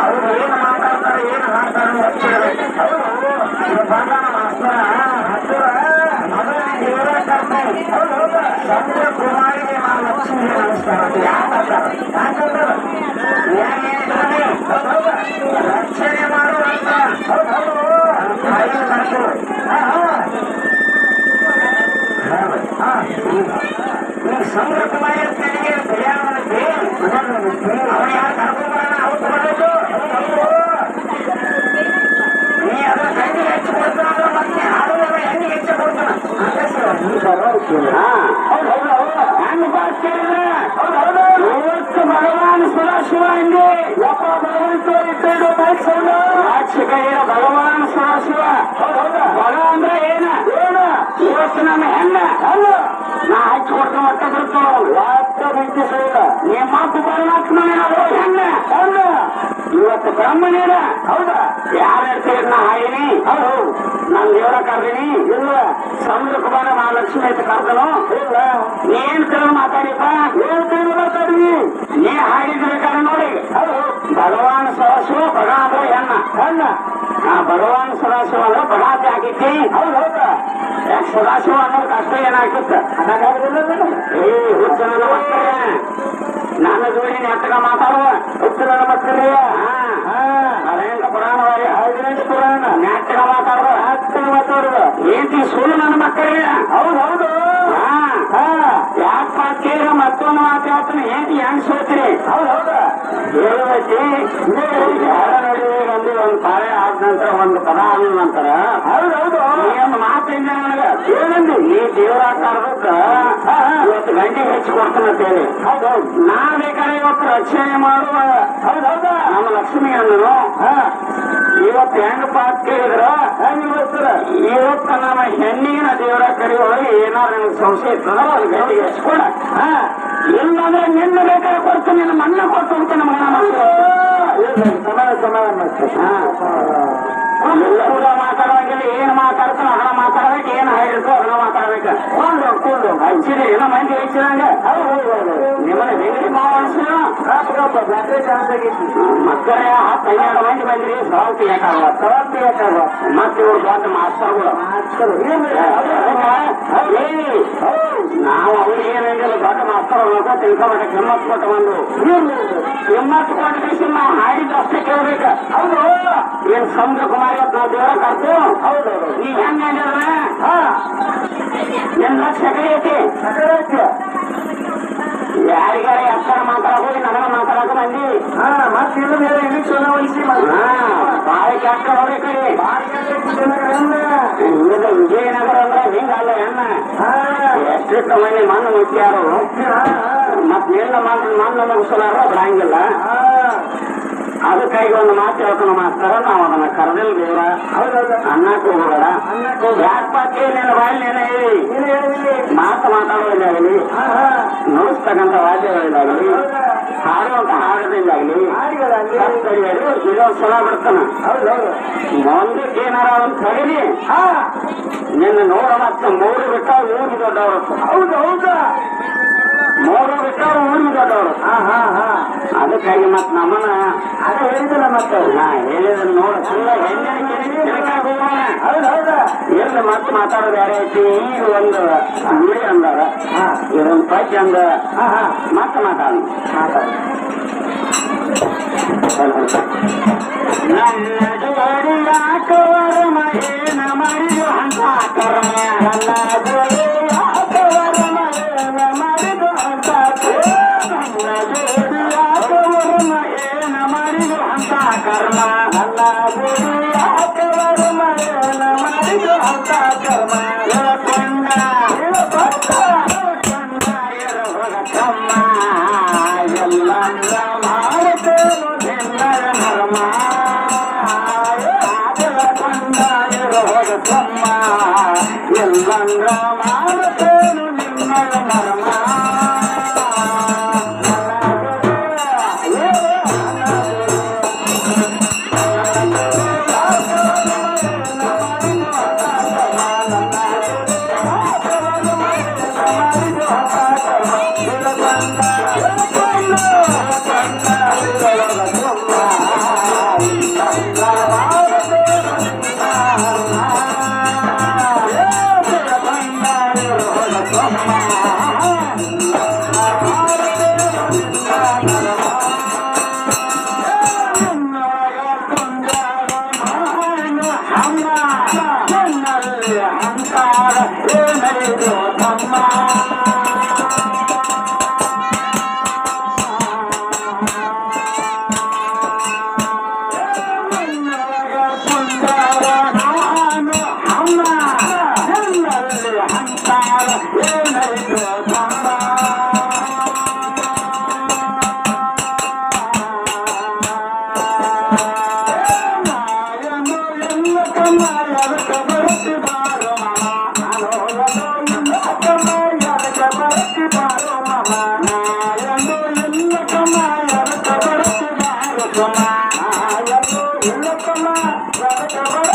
ಅವ್ರು ಏನು ಮಾತಾಡ್ತಾರೆ ಏನು ಮಾಡ್ತಾರೆ ಗೊತ್ತಿರಬೇಕು ಇದು ಬಂಧನ ಮಾಸ್ತರ ಹತ್ತಿರ ಮಗಳ ದೇವರ ಕರ್ಕೊಂಡು ಚಂದ್ರ ಕುಮಾರಿಗೆ ಮಾ ಲಕ್ಷ್ಮಿಗೆ ನಮಸ್ಕಾರ ಅಂತ ಯಾಕೆ ಯಾಕಂದ್ರೆ ಏನಿದ್ದಾನೆ ರಕ್ಷಣೆ ಮಾಡುವಂತ ತಾಯಿ ಮಕ್ಕಳು ಹಾ ಹಾ ನೀವು ಚಂದ್ರ ಕುಮಾರಿ ತೆರಿಗೆ ಕಲ್ಯಾಣಕ್ಕೆ ಅವನು ಯಾರು ಕರ್ಕೊಂಡು ಬರೋಣ ಅವ್ರು ತಗೊಳ್ಳೋದು ನೀ ಅದ್ರ ಕಣ್ಣಿ ಹೆಚ್ಚು ಕೊಡ್ತಾನ ಮತ್ತೆ ಹಾಡುವಾಗ ಹೆಣ್ಣಿಗೆ ಹೆಚ್ಚು ಕೊಡ್ತಾನ ಇವತ್ತು ಭಗವಾನ್ ಸದಾಶಿವ ಹಿಂದೆ ಒಬ್ಬ ಭಗವಂತ ಇಟ್ಟಿದ್ದು ಬೈಕ್ ಸೌಂಡ್ ರಾಕ್ಷಕಯ್ಯ ಭಗವಾನ್ ಸದಾಶಿವ ಭಗ ಅಂದ್ರೆ ಏನ ಏನ ಇವತ್ತು ನಮ್ಮ ಹೆಣ್ಣ ಅಲ್ಲ ನಾ ಹಚ್ಚಿ ಕೊಡ್ತೀನಿ ಒಟ್ಟ ಬಿಡ್ತು ಯಾಕ ಬಿಟ್ಟು ಸೈಡ ನಿಮ್ಮ ಅಪ್ಪ ಪರಮಾತ್ಮನೇ ನಾವು ಹೆಣ್ಣ ಬ್ರಹ್ಮನೇನ ಹೌದಾ? ಯಾರ್ಯಾರ ಹೇಳ್ತೀರಿ ನಾ ಹಾಯಿನಿ ಹೌದು. ನಾನು ದೇವರ ಕರ್ದೀನಿ. ಇಲ್ಲ ಸಮುದ್ರ ಕುಮಾರ ಮಹಾಲಕ್ಷ್ಮಿ ಅಂತ ಕರ್ದನು. ಇಲ್ಲ ನೀನ್ ತಿರುಗಿ ಮಾತಾಡಿಪ್ಪ ಏನ್ ಕೇಳ ಮಾತಾಡಿ ನೀ ಹಾಡಿದ್ರೆ ನೋಡಿ. ಹೌದು ಭಗವಾನ್ ಸರಸ್ವ ಬಗ ಅಂದ್ರೆ ಹೆಣ್ಣ ಹೆಣ್ಣ ಆ ಭಗವಾನ್ ಸದಾಶಿವ ಅಂದ್ರೆ ಬಡಾತಿ ಆಗಿತ್ತಿ ಹೌದು ಹೌದ. ಯಾಕೆ ಸದಾಶಿವ ಅನ್ನೋದು ಕಷ್ಟ ಏನಾಗಿತ್ತ ಏ ಹುಚ್ಚ ನನ್ನ ಜೋಡಿ ನೆಟ್ಟಗ ಮಾತಾಡುವ? ಹುಚ್ಚ ನನ್ನ ಮಕ್ಕಳೇ ಹದಿನೆಂಟು ಪುರಾಣ ಹದಿನೆಂಟು ಪುರಾಣ ನೆಟ್ಟಗ ಮಾತಾಡುವ ನೆಟ್ಟಗ ಮಾತಾಡುವ ಏಂತಿ ಸುಳ್ಳು ನನ್ನ ಮಕ್ಕಳಿಗೆ? ಹೌದು ಹೌದು ಯಾಕೆ ಮಾಡ್ತೀರ ಮತ್ತೊಂದು ಮಾತು ಏನು ಹೆಂಗ್ ಸೋತ್ರಿ? ಹೌದು ಹೌದು ಹೇಳಬೇಕು ನಡುವೆ ಒಂದು ಒಂದು ಕಾರ್ಯ ಆದ ನಂತರ ಒಂದು ಪದ ಆದ ನಂತರ ಹೌದೌದು. ನೀ ಒಂದು ಮಾತಿಂದ ನನಗ. ಏನಂದಿ? ಈ ದೇವರಾಕಾರದಕ್ಕ ಇವತ್ತು ಗಂಟೆ ಹೆಚ್ಚು ಕೊಡ್ತಾನೆ ಅಂತ ಹೇಳಿ. ಹೌದೌದು. ನಾ ಬೇಕಾದ್ರೆ ಇವತ್ತು ರಕ್ಷಣೆ ಮಾಡುವ ಹೌದೌದಾ. ನಮ್ಮ ಲಕ್ಷ್ಮಿ ಅನ್ನನು ಇವತ್ತು ಹೆಂಗ್ ಪಾತ್ ಕೇಳಿದ್ರ ಹೆಂಗ್ ಇವತ್ತರ ಇವತ್ತು ನಮ್ಮ ಹೆಣ್ಣಿನ ದೇವರ ಕರೆಯೊಳಗೆ ಏನಾರ ನಿಮ್ಗೆ ಸಂಶಯ ಇರ್ತದ ಅದು ಗಂಟೆಗೆ ಹೆಚ್ಚಿಕೊಡ ಇಲ್ಲಾಂದ್ರೆ ನಿನ್ನ ಬೇಕಾದ್ರೆ ಕೊಡ್ತೀನಿ ನಿನ್ನ ಮಣ್ಣ ಕೊಟ್ಟು ಹೋಗ್ತಾನೆ ಸಮಯ ಸಮಾನ ಸಮಾನ ಎಲ್ಲ ಕೂಡ ಮಾತಾಡುವಾಗಿಲ್ಲ ಏನ್ ಮಾತಾಡ್ತಾನೋ ಅದನ್ನ ಮಾತಾಡಬೇಕು ಏನ್ ಹೇಳಿರ್ತೋ ಅದನ್ನ ಮಾತಾಡ್ಬೇಕು. ಒಂದು ಕೂಡು ಹಚ್ಚಿರಿ ಏನೋ ಮಂದಿ ಹಚ್ಚಿದಂಗ ನಿಮ್ಮನೆ ಬೆಂಗಡಿ ಮಾವ ಅನ್ಸಿಲ್ಲ? ಮಕ್ಕಳೇ ಹತ್ತು ಹನ್ನೆರಡು ಮಂದಿ ಬಂದ್ರಿ ಸವಾಲ್ ತೆಗಿಯಕ್ಕಾಗಲ್ಲ ಸವಾಲ್ ತೆಗಿಯಕ್ಕಾಗಲ್ಲ ಮತ್ತೆ ಇವ್ರು ದೊಡ್ಡ ಮಾಸ್ತರ್ಗಳು ನಾವು ಅವ್ರಿಗೆ ಏನಿಲ್ಲ ದೊಡ್ಡ ಮಾಸ್ತರ್ ಅನ್ನೋದು ತಿಳ್ಕೊಬೇಕ. ಕೆಮ್ಮತ್ ಕೊಟ್ಟ ಒಂದು ಹಿಮ್ಮತ್ ಕೊಟ್ಟ ನಾವು ಕೇಳ್ಬೇಕು ಹೌದು. ಏನ್ ಸಮುದ್ರ ಕುಮಾರಿ ನಾವು ದೇವರ ಕರ್ತು? ಹೌದು. ನೀ ಹೆಂಗ ನಿನ್ ಲಕ್ಷ ಐತಿ ಯಾರಿಗಾರ ಎತ್ತರ ಮಾತಾಡೋದು ನನಗ ಮಾತಾಡಕ ಮಂದಿ ಮತ್ತೆ ಇಲ್ಲ ಮೇಲೆ ಹೆಂಗ್ ಚುನಾವಣಿಸಿ ಬಾಯಿ ಕೆಟ್ಟ ಹೋಗಿ ಕಡೆ ಇದು ವಿಜಯನಗರ ಅಂದ್ರೆ ಹಿಂಗಲ್ಲ ಹೆಣ್ಣ. ಮನೆ ಮಣ್ಣು ಮುಚ್ಚಾರು ಮತ್ ನಿನ್ನ ಮಣ್ಣು ಮಣ್ಣು ಮುಗಿಸಲಾರ ಬಿಡಂಗಿಲ್ಲ. ಅದಕ್ಕಾಗಿ ಒಂದು ಮಾತು ಹೇಳ್ಕೊಂಡು ಮಾಸ್ತಾರ ನಾವು ಅದನ್ನ ಕರೆದಿಲ್ ಬೇಡ ಅನ್ನಕ್ಕೆ ಹೋಗಬೇಡ. ಯಾಕಪ್ಪ ನೀನು ಬಾಯಿ ನೀನು ಹೇಳಿ ಮಾತು ಮಾತಾಡೋದಾಗಲಿ ನುಡಿಸ್ತಕ್ಕಂಥ ವಾದ್ಯಗಳಿದಾಗಲಿ ಹಾಡುವಂತ ಹಾಡೋದಿಲ್ಲಾಗಲಿ ಇದೊಂದು ಸಲ ಬಿಡ್ತಾನ. ಮುಂದಕ್ಕೆ ಏನಾರ ಒಂದು ತಗಲಿ ನಿನ್ನ ನೋಡ ಮತ್ತೆ ಮೂರು ಬಿಟ್ಟ ಊರು ದೊಡ್ಡವರು ಹೌದು ಹೌದಾ? ಮೂರು ಬಿಟ್ಟ ಊರಿಗೆ ದೊಡ್ಡವರು ಅದಕ್ಕಾಗಿ ಮತ್ ನಮ್ಮನ್ನ ಅದು ಹೇಳಿದಿಲ್ಲ ಮತ್ತೆ ನಾ ಹೇಳಿದ್ರೆ ನೋಡ ಸುಳ್ಳ ಎಲ್ಲಿ ಮತ್ತೆ ಮಾತಾಡೋದು ಯಾರೇ ಐತಿ ಈಗ ಒಂದು ನುಡಿ ಅಂದಾರ ಇದೊಂದು ಪದ್ಯ ಅಂದ ಮತ್ತೆ ಮಾತಾಡ ಮಾತಾಡ ನನ್ನ कर Allah, Rabbi Allah.